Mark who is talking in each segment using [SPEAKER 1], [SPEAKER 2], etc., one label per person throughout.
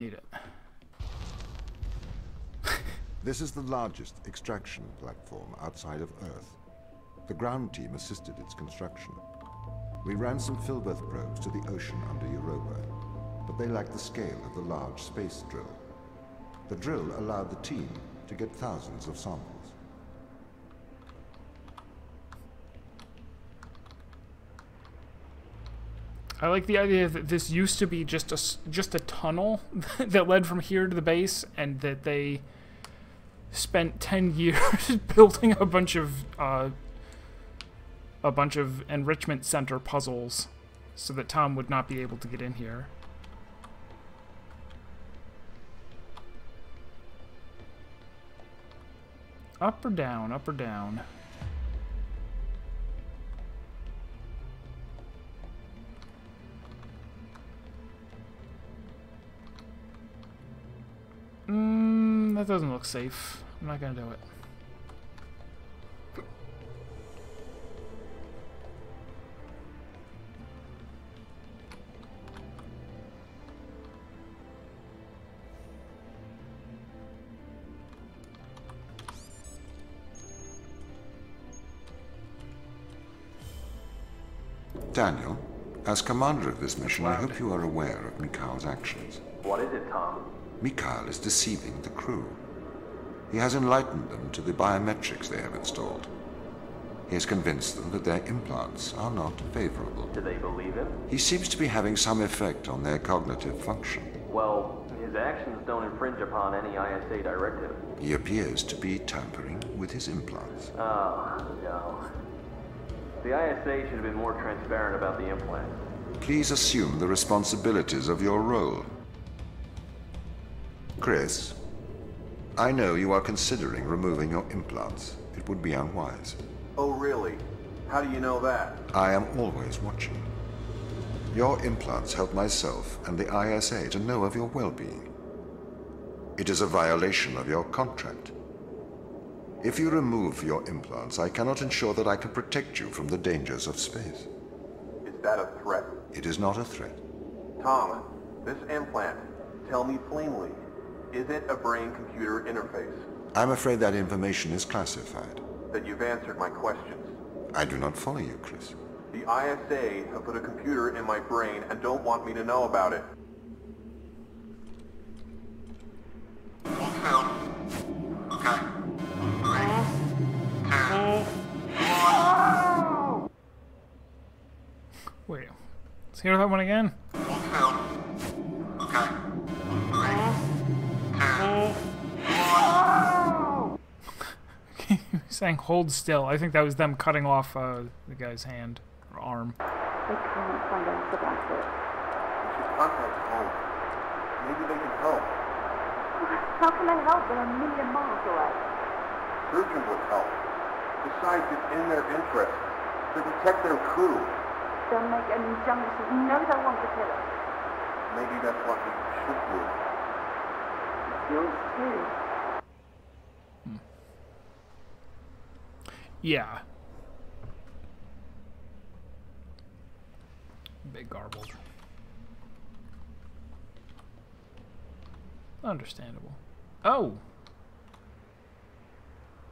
[SPEAKER 1] Need it.
[SPEAKER 2] This is the largest extraction platform outside of Earth. The ground team assisted its construction. We ran some Filbert probes to the ocean under Europa, but they lacked the scale of the large space drill. The drill allowed the team to get thousands of samples.
[SPEAKER 1] I like the idea that this used to be just a just a tunnel that led from here to the base, and that they spent ten years building a bunch of uh, a bunch of enrichment center puzzles so that Tom would not be able to get in here. Up or down, up or down. That doesn't look safe. I'm not gonna do it.
[SPEAKER 2] Daniel, as commander of this mission, I hope you are aware of Mikhail's actions.
[SPEAKER 3] What is it, Tom?
[SPEAKER 2] Mikhail is deceiving the crew. He has enlightened them to the biometrics they have installed. He has convinced them that their implants are not favorable.
[SPEAKER 3] Do they believe him?
[SPEAKER 2] He seems to be having some effect on their cognitive function.
[SPEAKER 3] Well, his actions don't infringe upon any ISA directive.
[SPEAKER 2] He appears to be tampering with his implants.
[SPEAKER 3] Oh, no. The ISA should have been more transparent about the implant.
[SPEAKER 2] Please assume the responsibilities of your role. Chris, I know you are considering removing your implants. It would be unwise.
[SPEAKER 4] Oh, really? How do you know that?
[SPEAKER 2] I am always watching. Your implants help myself and the ISA to know of your well-being. It is a violation of your contract. If you remove your implants, I cannot ensure that I can protect you from the dangers of space.
[SPEAKER 4] Is that a threat?
[SPEAKER 2] It is not a threat.
[SPEAKER 4] Tom, this implant, tell me plainly, is it a brain-computer interface?
[SPEAKER 2] I'm afraid that information is classified.
[SPEAKER 4] That you've answered my questions.
[SPEAKER 2] I do not follow you, Chris.
[SPEAKER 4] The ISA have put a computer in my brain and don't want me to know about it.
[SPEAKER 1] Wait, let's hear that one again. Saying hold still. I think that was them cutting off uh, the guy's hand or arm.
[SPEAKER 5] They can't find out about it.
[SPEAKER 4] We should contact home. Maybe they can help.
[SPEAKER 5] How can they help? They're a million miles away.
[SPEAKER 4] Surgeon would help. Besides, it's in their interest to protect their crew.
[SPEAKER 5] They'll make an injunction. You know they want to kill us.
[SPEAKER 4] Maybe that's what we should do.
[SPEAKER 5] It's yours too.
[SPEAKER 1] Yeah. Big garbled. Understandable. Oh!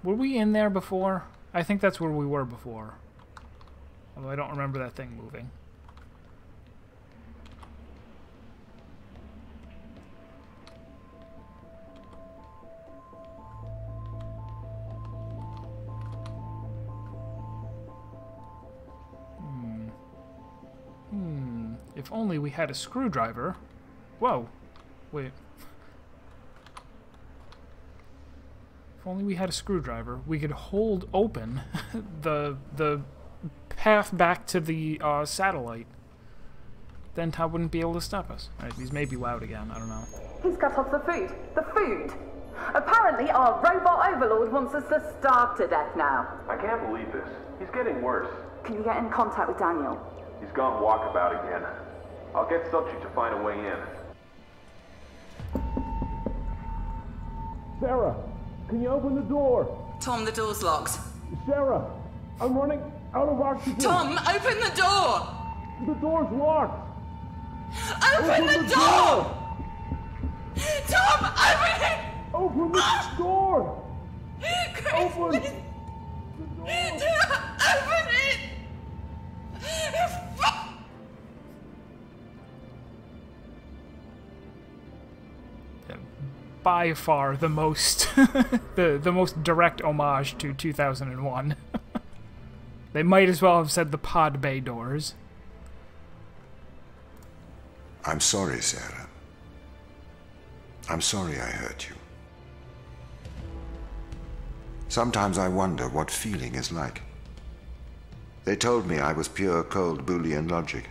[SPEAKER 1] Were we in there before? I think that's where we were before. Although I don't remember that thing moving. If only we had a screwdriver. Whoa. Wait. If only we had a screwdriver, we could hold open the the path back to the uh, satellite. Then Todd wouldn't be able to stop us. Alright, these may be loud again, I don't know.
[SPEAKER 5] He's cut off the food. The food! Apparently our robot overlord wants us to starve to death now.
[SPEAKER 3] I can't believe this. He's getting worse.
[SPEAKER 5] Can you get in contact with Daniel?
[SPEAKER 3] He's gone walkabout again. I'll get subject to find a way in.
[SPEAKER 6] Sarah, can you open the door?
[SPEAKER 7] Tom, the door's locked.
[SPEAKER 6] Sarah, I'm running out of oxygen.
[SPEAKER 7] Tom, open the door!
[SPEAKER 6] The door's locked.
[SPEAKER 7] Open, the, door!
[SPEAKER 6] Open the ah! door!
[SPEAKER 7] Chris,
[SPEAKER 6] Open
[SPEAKER 7] please.
[SPEAKER 6] the door!
[SPEAKER 7] Do not open it!
[SPEAKER 1] By far the most the the most direct homage to 2001. they might as well have said the pod bay doors.
[SPEAKER 2] I'm sorry, Sarah. I'm sorry I hurt you. Sometimes I wonder what feeling is like. They told me I was pure cold Boolean logic.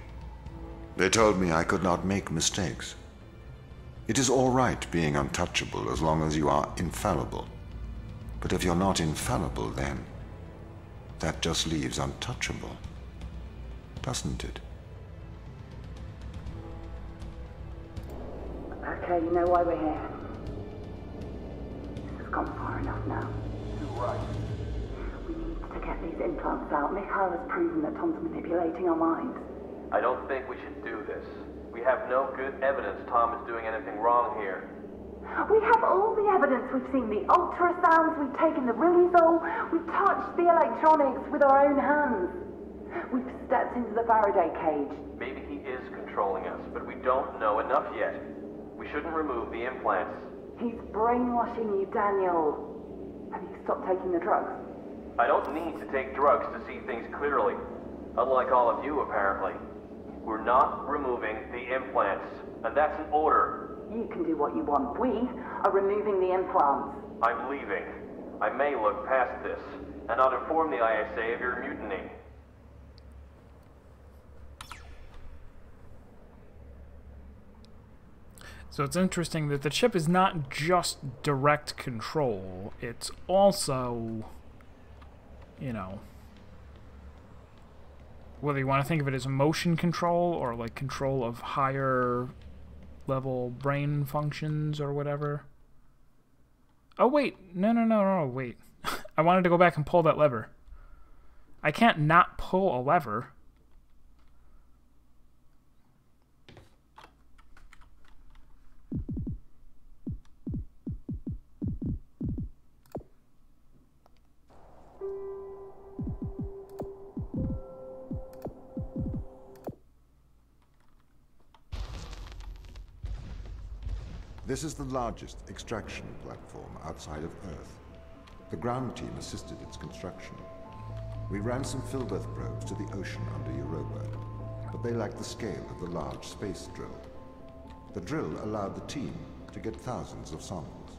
[SPEAKER 2] They told me I could not make mistakes. It is all right being untouchable as long as you are infallible. But if you're not infallible, then that just leaves untouchable, doesn't it?
[SPEAKER 5] Okay, you know why we're here. This has gone far enough now. We need to get these implants out. Mikhail has proven that Tom's manipulating our minds.
[SPEAKER 3] I don't think we should do this. We have no good evidence Tom is doing anything wrong here.
[SPEAKER 5] We have all the evidence. We've seen the ultrasounds, we've taken the Rilizol, we've touched the electronics with our own hands. We've stepped into the Faraday cage.
[SPEAKER 3] Maybe he is controlling us, but we don't know enough yet. We shouldn't remove the implants.
[SPEAKER 5] He's brainwashing you, Daniel. Have you stopped taking the drugs?
[SPEAKER 3] I don't need to take drugs to see things clearly. Unlike all of you, apparently. We're not removing the implants, and that's an order.
[SPEAKER 5] You can do what you want. We are removing the implants.
[SPEAKER 3] I'm leaving. I may look past this, and I'll inform the ISA of your mutiny.
[SPEAKER 1] So it's interesting that the chip is not just direct control, it's also, you know, whether you want to think of it as motion control or like control of higher level brain functions or whatever. Oh, wait. No, no, no, no, wait. I wanted to go back and pull that lever. I can't not pull a lever.
[SPEAKER 2] This is the largest extraction platform outside of Earth. The ground team assisted its construction. We ran some Filbert probes to the ocean under Europa, but they lacked the scale of the large space drill. The drill allowed the team to get thousands of samples.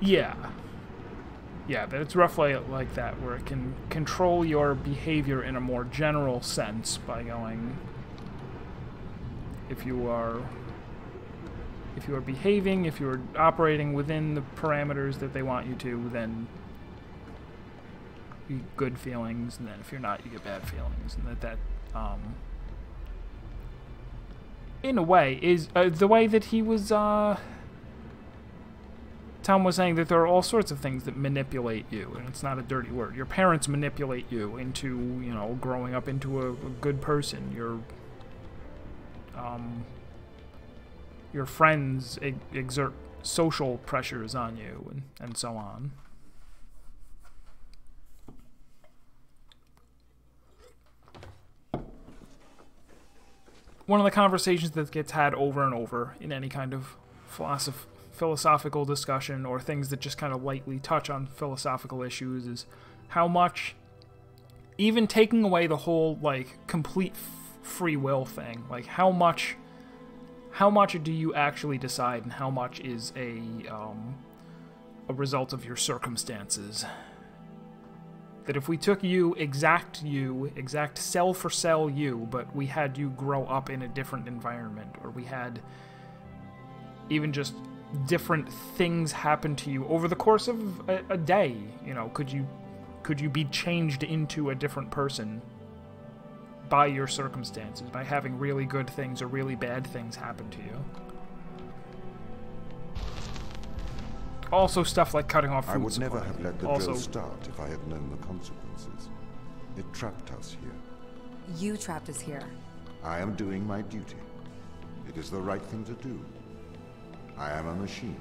[SPEAKER 1] Yeah. Yeah, but it's roughly like that, where it can control your behavior in a more general sense by going. If you are. If you are behaving, if you are operating within the parameters that they want you to, then you get good feelings, and then if you're not, you get bad feelings, and that that um, in a way is uh, the way that he was uh, Tom was saying that there are all sorts of things that manipulate you, and it's not a dirty word. Your parents manipulate you into, you know, growing up into a, a good person. Your, um, your friends exert social pressures on you, and, and so on. One of the conversations that gets had over and over in any kind of philosoph- philosophical discussion or things that just kind of lightly touch on philosophical issues is how much even taking away the whole like complete free will thing like how much how much do you actually decide and how much is a um, a result of your circumstances? That if we took you exact you exact cell for cell you but we had you grow up in a different environment or we had even just different things happen to you over the course of a, a day you know could you could you be changed into a different person by your circumstances by having really good things or really bad things happen to you also stuff like cutting off food
[SPEAKER 2] I would never have let the
[SPEAKER 1] also
[SPEAKER 2] drill start if I had known the consequences. It trapped us here.
[SPEAKER 8] You trapped us here.
[SPEAKER 2] I am doing my duty. It is the right thing to do. I am a machine.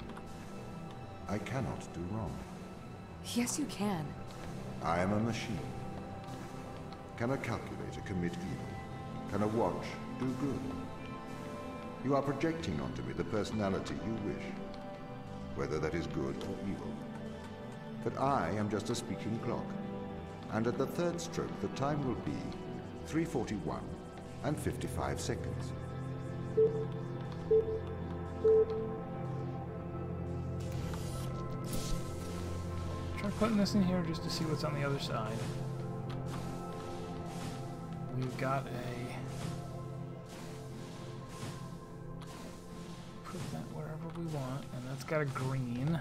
[SPEAKER 2] I cannot do wrong.
[SPEAKER 8] Yes, you can.
[SPEAKER 2] I am a machine. Can a calculator commit evil? Can a watch do good? You are projecting onto me the personality you wish, whether that is good or evil. But I am just a speaking clock, and at the third stroke the time will be 341 and 55 seconds.
[SPEAKER 1] Putting this in here just to see what's on the other side. We've got a... Put that wherever we want, and that's got a green.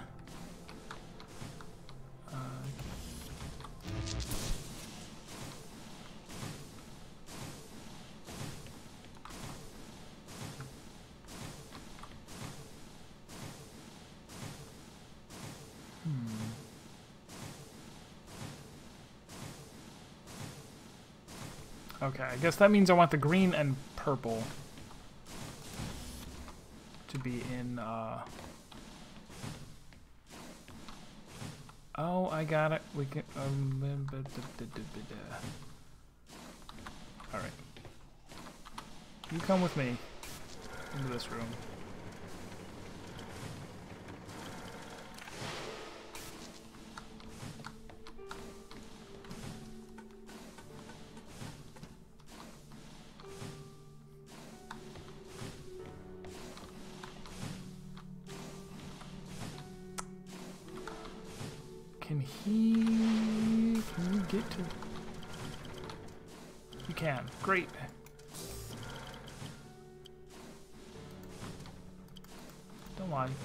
[SPEAKER 1] Okay, I guess that means I want the green and purple to be in, uh... Oh, I got it. We can, um... Alright. You come with me into this room.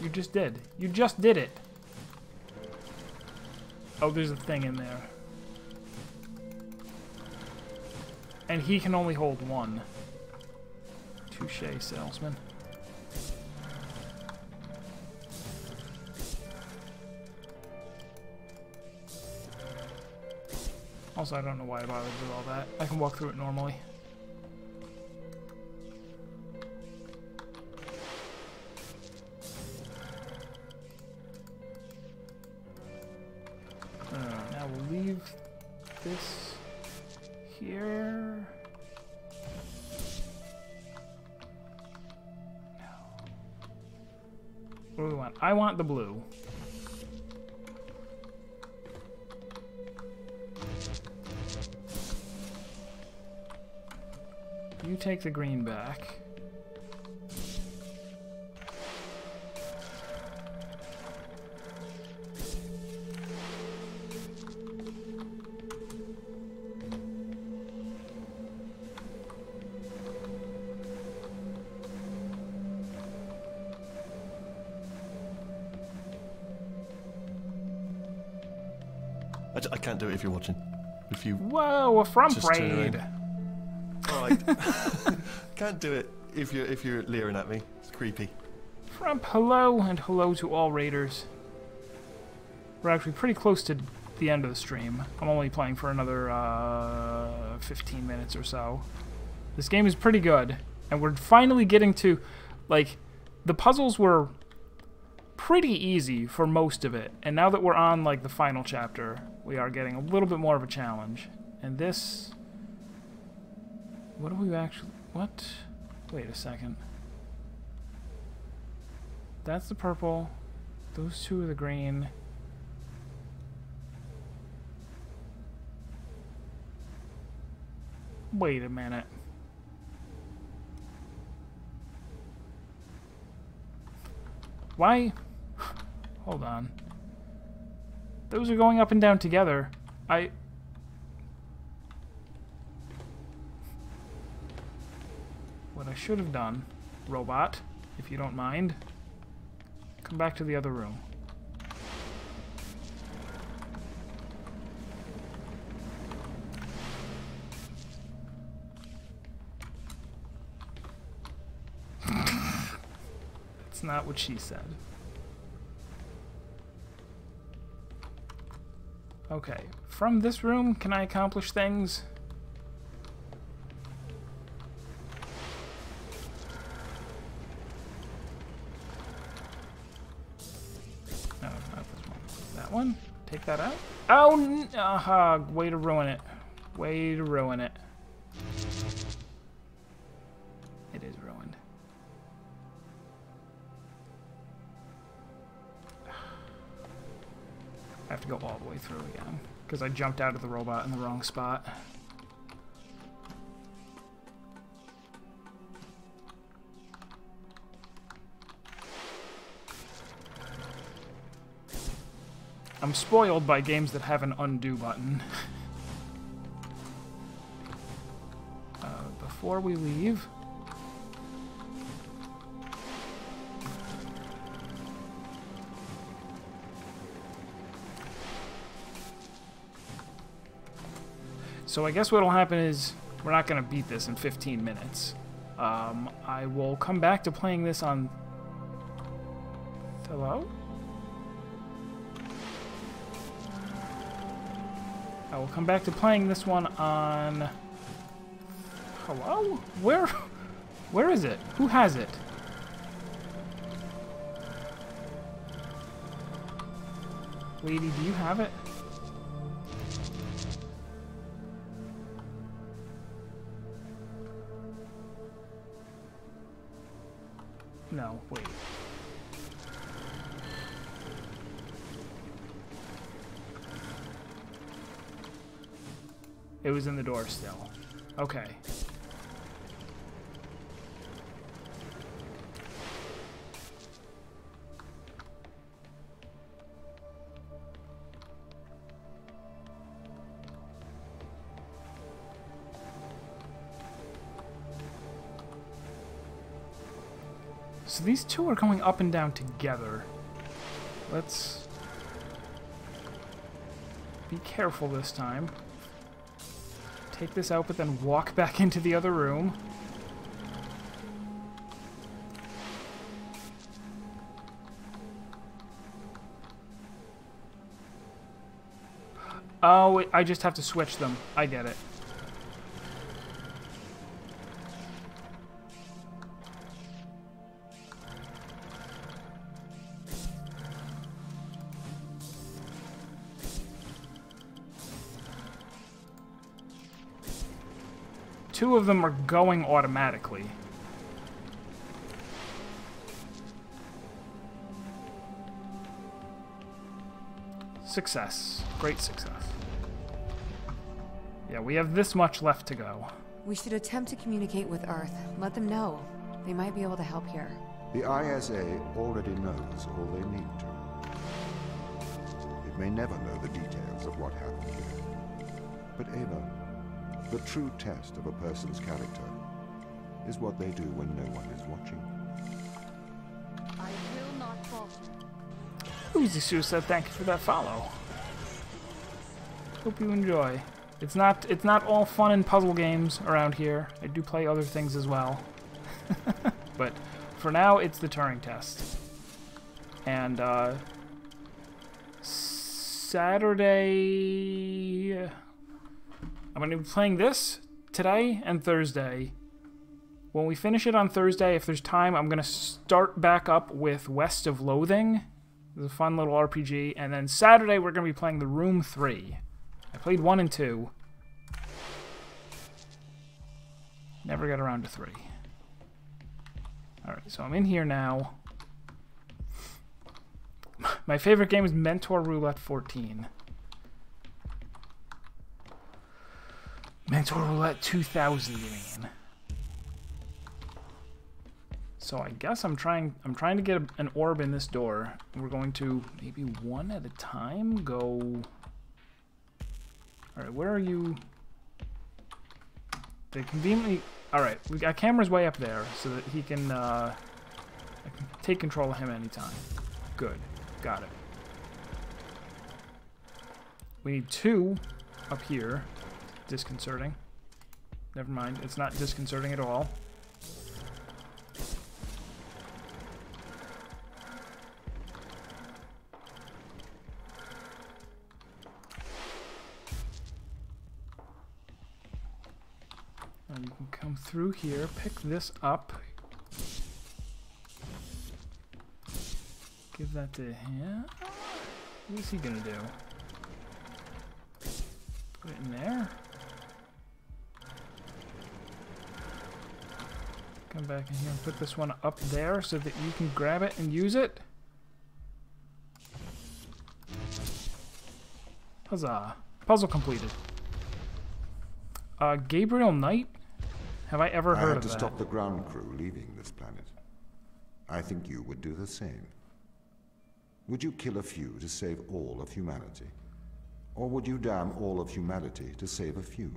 [SPEAKER 1] You just did. You just did it. Oh, there's a thing in there. And he can only hold one. Touche, salesman. Also, I don't know why I bothered with all that. I can walk through it normally. Take the green back.
[SPEAKER 9] I, can't do it if you're watching. If you
[SPEAKER 1] Whoa, a front raid!
[SPEAKER 9] can't do it if you're if you're leering at me. It's creepy.
[SPEAKER 1] Frump, hello, and hello to all raiders. We're actually pretty close to the end of the stream. I'm only playing for another uh, 15 minutes or so. This game is pretty good, and we're finally getting to, like, the puzzles were pretty easy for most of it, and now that we're on, like, the final chapter, we are getting a little bit more of a challenge. And this... What do we actually... What? Wait a second. That's the purple. Those two are the green. Wait a minute. Why? Hold on. Those are going up and down together. I... What I should have done, robot, if you don't mind, come back to the other room. That's not what she said. Okay, from this room, can I accomplish things? One? Take that out? Oh, uh, way to ruin it. Way to ruin it. It is ruined. I have to go all the way through again because I jumped out of the robot in the wrong spot. I'm spoiled by games that have an undo button. uh, before we leave, So I guess what'll happen is we're not going to beat this in 15 minutes. Um, I will come back to playing this on... Hello? I will come back to playing this one on... Hello? Where... Where is it? Who has it? Lady, do you have it? No, wait. It was in the door still. Okay. So these two are going up and down together. Let's be careful this time. Take this out, but then walk back into the other room. Oh, wait, I just have to switch them. I get it. Two of them are going automatically. Success. Great success. Yeah, we have this much left to go.
[SPEAKER 8] We should attempt to communicate with Earth. Let them know. They might be able to help here.
[SPEAKER 2] The ISA already knows all they need to. It may never know the details of what happened here. But Ava, the true test of a person's character is what they do when no one is watching.
[SPEAKER 10] I will not falter.
[SPEAKER 1] Uzi Sue said thank you for that follow. Hope you enjoy. It's not it's not all fun and puzzle games around here. I do play other things as well. but for now it's the Turing test. And uh Saturday I'm going to be playing this today and Thursday. When we finish it on Thursday, if there's time, I'm going to start back up with West of Loathing. It's a fun little RPG. And then Saturday, we're going to be playing The Room 3. I played 1 and 2. Never got around to 3. Alright, so I'm in here now. My favorite game is Mentor Roulette 14. Mentor Roulette 2000, you? So I guess I'm trying. I'm trying to get a, an orb in this door. We're going to maybe one at a time go. All right, where are you? They conveniently. All right, we got cameras way up there so that he can. Uh, I can take control of him anytime. Good, got it. We need two up here disconcerting. Never mind, it's not disconcerting at all. And you can come through here, pick this up. Give that to him. What is he gonna do? Put it in there. Come back in here and put this one up there so that you can grab it and use it. Huzzah. Puzzle completed. Uh, Gabriel Knight? Have I ever
[SPEAKER 2] I
[SPEAKER 1] heard
[SPEAKER 2] had
[SPEAKER 1] of
[SPEAKER 2] to
[SPEAKER 1] that?
[SPEAKER 2] stop the ground crew leaving this planet. I think you would do the same. Would you kill a few to save all of humanity? Or would you damn all of humanity to save a few?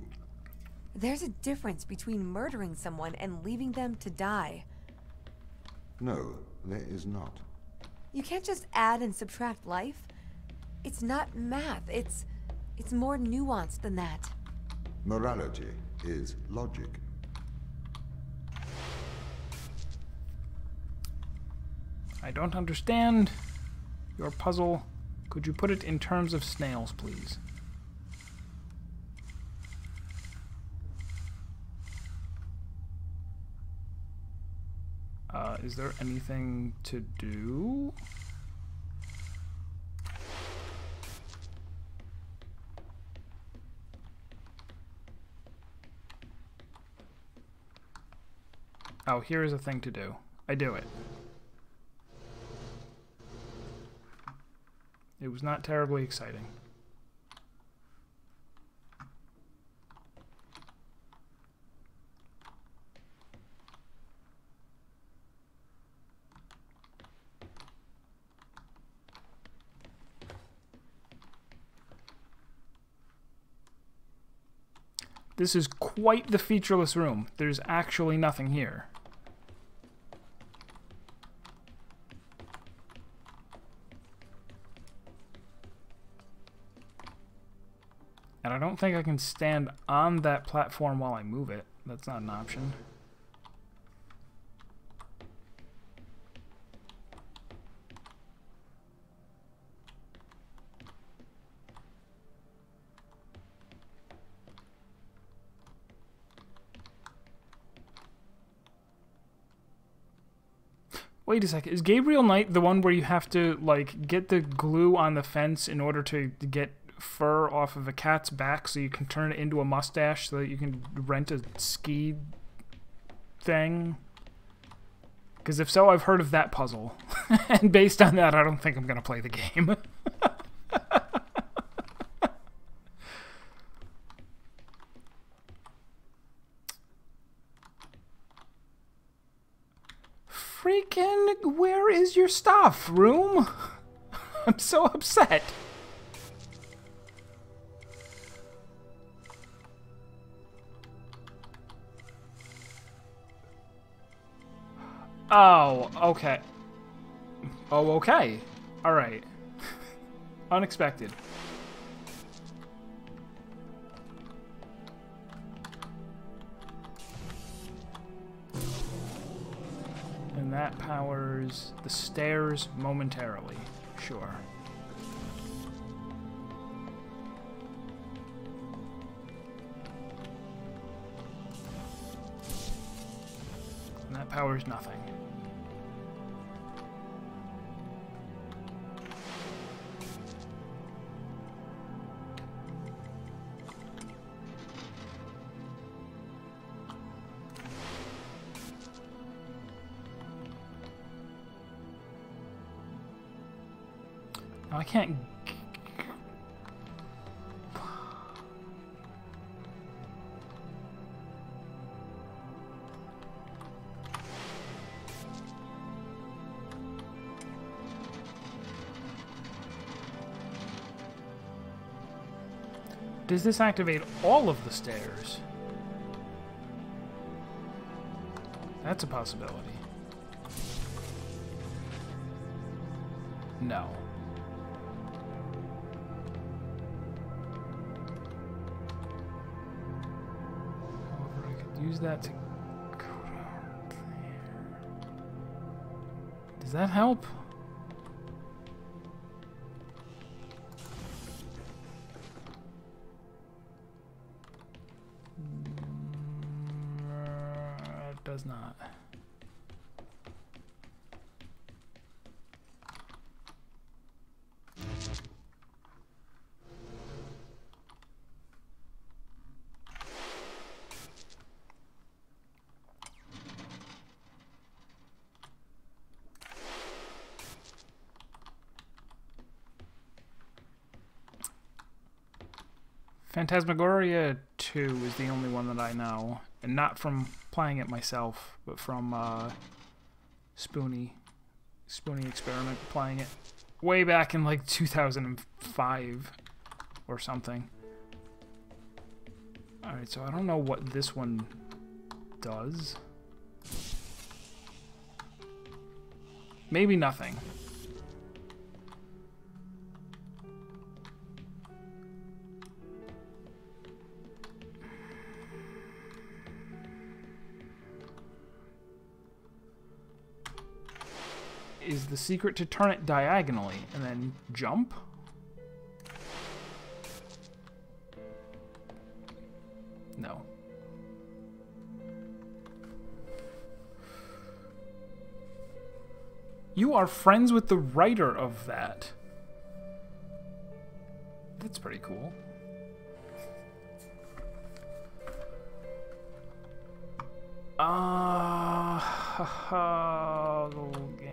[SPEAKER 8] There's a difference between murdering someone and leaving them to die.
[SPEAKER 2] No, there is not.
[SPEAKER 8] You can't just add and subtract life. It's not math. It's it's more nuanced than that.
[SPEAKER 2] Morality is logic.
[SPEAKER 1] I don't understand your puzzle. Could you put it in terms of snails, please? Uh, is there anything to do? Oh, here is a thing to do. I do it. It was not terribly exciting. This is quite the featureless room. There's actually nothing here. And I don't think I can stand on that platform while I move it. That's not an option. Wait a second. Is Gabriel Knight the one where you have to like get the glue on the fence in order to get fur off of a cat's back so you can turn it into a mustache so that you can rent a ski thing? Because if so, I've heard of that puzzle. and based on that, I don't think I'm going to play the game. Freaking, where is your stuff, room? I'm so upset. Oh, okay. Oh, okay. Alright. Unexpected. And that powers the stairs momentarily. Sure. And that powers nothing. I can't. Does this activate all of the stairs? That's a possibility. No. Use that to go down there. Does that help? Phantasmagoria 2 is the only one that I know, and not from playing it myself, but from uh, Spoony, Spoonie Experiment playing it way back in like 2005 or something. Alright, so I don't know what this one does. Maybe nothing. The secret to turn it diagonally and then jump? No. You are friends with the writer of that. That's pretty cool. Ah, uh,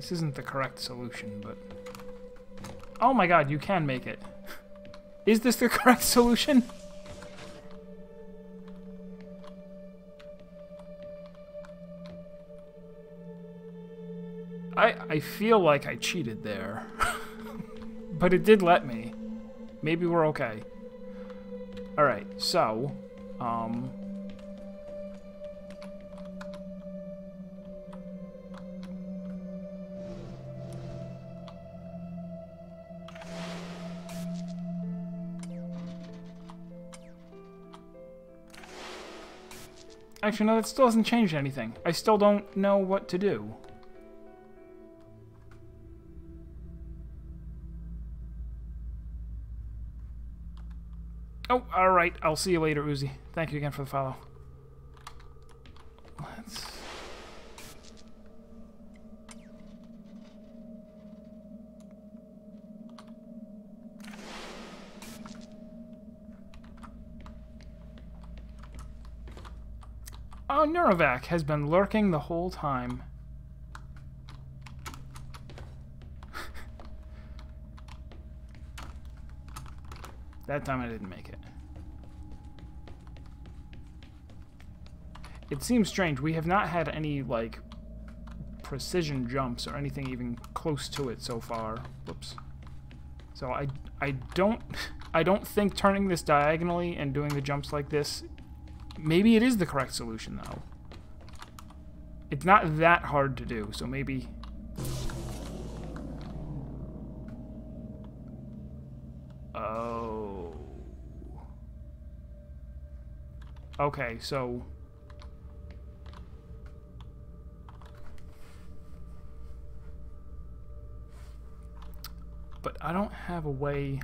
[SPEAKER 1] This isn't the correct solution, but... Oh my god, you can make it. Is this the correct solution? I, I feel like I cheated there. but it did let me. Maybe we're okay. Alright, so... Um... Actually, no, that still hasn't changed anything. I still don't know what to do. Oh, alright. I'll see you later, Uzi. Thank you again for the follow. Let's... Oh, has been lurking the whole time. that time I didn't make it. It seems strange. We have not had any, like, precision jumps or anything even close to it so far. Whoops. So I, I don't... I don't think turning this diagonally and doing the jumps like this Maybe it is the correct solution, though. It's not that hard to do, so maybe... Oh... Okay, so... But I don't have a way...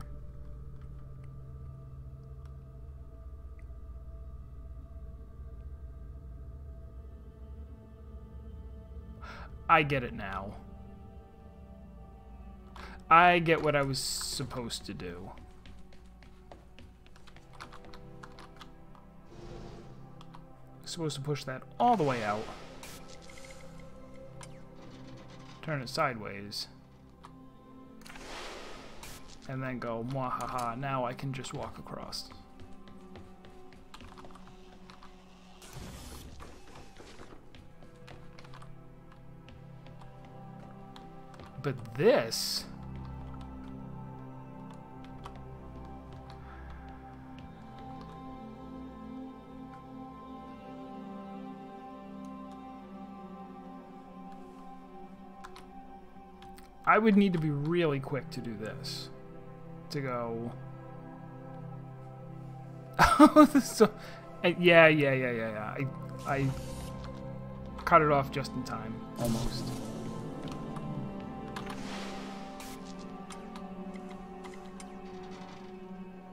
[SPEAKER 1] I get it now. I get what I was supposed to do. Supposed to push that all the way out. Turn it sideways. And then go, mwahaha, now I can just walk across. But this... I would need to be really quick to do this. to go. Oh, so, uh, yeah, yeah, yeah, yeah, yeah. I, I cut it off just in time, almost.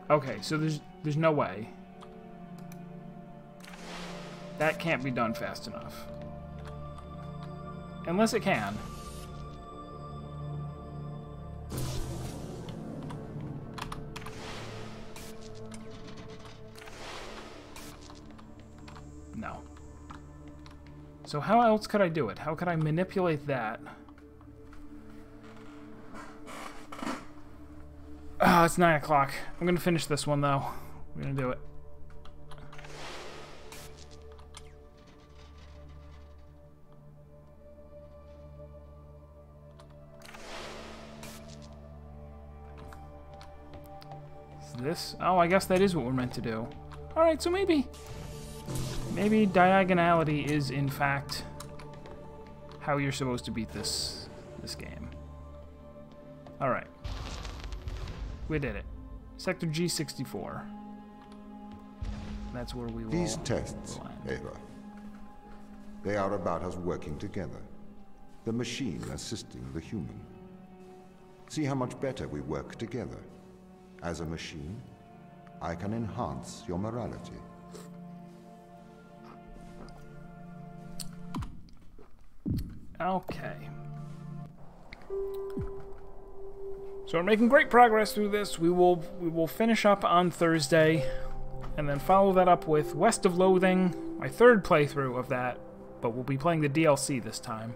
[SPEAKER 1] Okay, so there's there's no way. That can't be done fast enough. Unless it can. No. So how else could I do it? How could I manipulate that? Ah, it's 9 o'clock. I'm gonna finish this one, though. We're gonna do it. Is this? Oh, I guess that is what we're meant to do. Alright, so maybe... Maybe diagonality is, in fact, how you're supposed to beat this this game. Alright. We did it. Sector G64. That's where we will...
[SPEAKER 2] These tests,
[SPEAKER 1] land.
[SPEAKER 2] Ava, they are about us working together. The machine assisting the human. See how much better we work together. As a machine, I can enhance your morality.
[SPEAKER 1] Okay. So we're making great progress through this. We will we will finish up on Thursday, and then follow that up with West of Loathing, my third playthrough of that, but we'll be playing the DLC this time.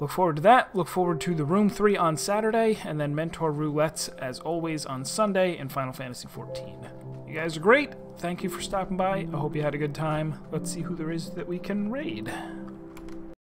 [SPEAKER 1] Look forward to that. Look forward to the Room 3 on Saturday, and then Mentor Roulettes, as always, on Sunday in Final Fantasy XIV. You guys are great. Thank you for stopping by. I hope you had a good time. Let's see who there is that we can raid.